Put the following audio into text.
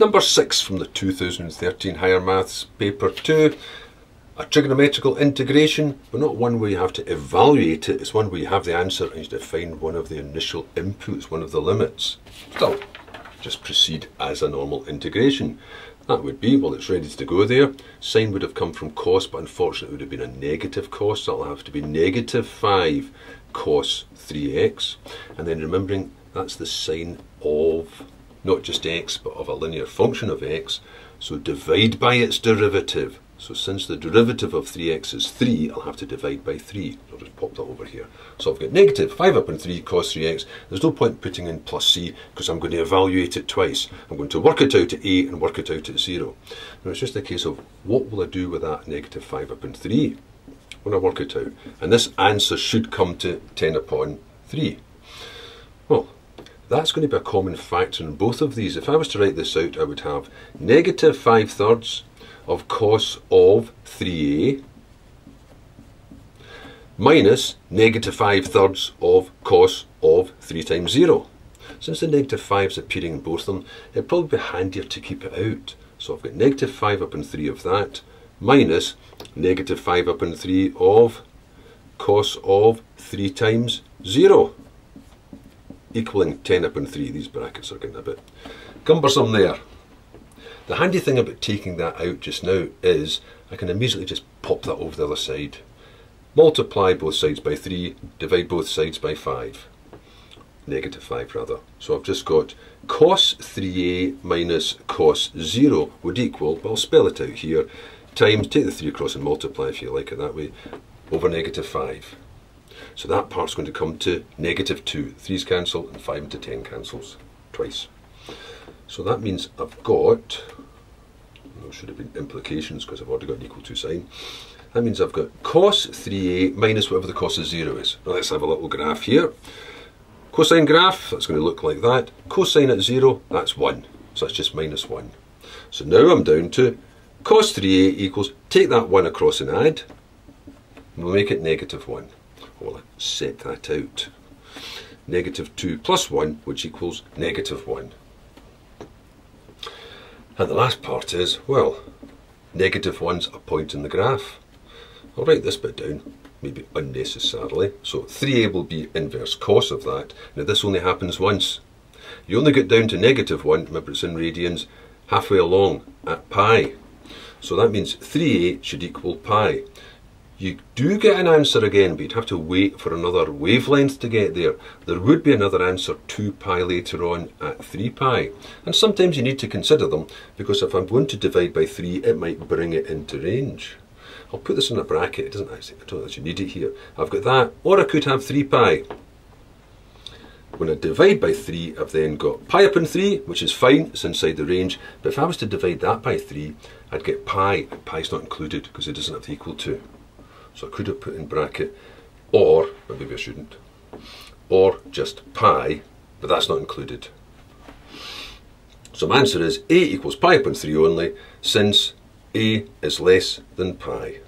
Number 6 from the 2013 Higher Maths Paper 2. A trigonometrical integration, but not one where you have to evaluate it, it's one where you have the answer and you define one of the initial inputs, one of the limits. Still, just proceed as a normal integration. That would be, well, it's ready to go there. Sine would have come from cos, but unfortunately it would have been a negative cos, so that'll have to be negative 5 cos 3x. And then remembering that's the sine of not just x, but of a linear function of x. So divide by its derivative. So since the derivative of 3x is 3, I'll have to divide by 3. I'll just pop that over here. So I've got negative 5 upon 3 cos 3x. There's no point putting in plus c because I'm going to evaluate it twice. I'm going to work it out at a and work it out at 0. Now it's just a case of what will I do with that negative 5 upon 3 when I work it out. And this answer should come to 10 upon 3. That's going to be a common factor in both of these. If I was to write this out, I would have negative 5 thirds of cos of 3a minus negative 5 thirds of cos of 3 times 0. Since the negative 5 is appearing in both of them, it'd probably be handier to keep it out. So I've got negative 5 upon 3 of that minus negative 5 upon 3 of cos of 3 times 0 equaling 10 upon 3. These brackets are getting a bit cumbersome there. The handy thing about taking that out just now is I can immediately just pop that over the other side. Multiply both sides by 3, divide both sides by 5. Negative 5 rather. So I've just got cos 3a minus cos 0 would equal, well I'll spell it out here, times, take the 3 across and multiply if you like it that way, over negative 5. So that part's going to come to negative 2. 3's cancel and 5 into 10 cancels twice. So that means I've got, there should have been implications because I've already got an equal to sign. That means I've got cos 3a minus whatever the cos of 0 is. Now let's have a little graph here. Cosine graph, that's going to look like that. Cosine at 0, that's 1. So that's just minus 1. So now I'm down to cos 3a equals, take that 1 across and add, and we'll make it negative 1. Well, set that out. Negative 2 plus 1, which equals negative 1. And the last part is, well, negative 1's a point in the graph. I'll write this bit down, maybe unnecessarily. So 3a will be inverse cos of that. Now this only happens once. You only get down to negative 1, remember it's in radians, halfway along at pi. So that means 3a should equal pi. You do get an answer again, but you'd have to wait for another wavelength to get there. There would be another answer 2 pi later on at 3 pi. And sometimes you need to consider them, because if I'm going to divide by 3, it might bring it into range. I'll put this in a bracket, it doesn't actually, I don't actually need it here. I've got that, or I could have 3 pi. When I divide by 3, I've then got pi upon 3, which is fine, it's inside the range. But if I was to divide that by 3, I'd get pi, and pi's not included because it doesn't have the equal to. So I could have put in bracket or, but maybe I shouldn't, or just pi, but that's not included. So my answer is a equals pi upon 3 only, since a is less than pi.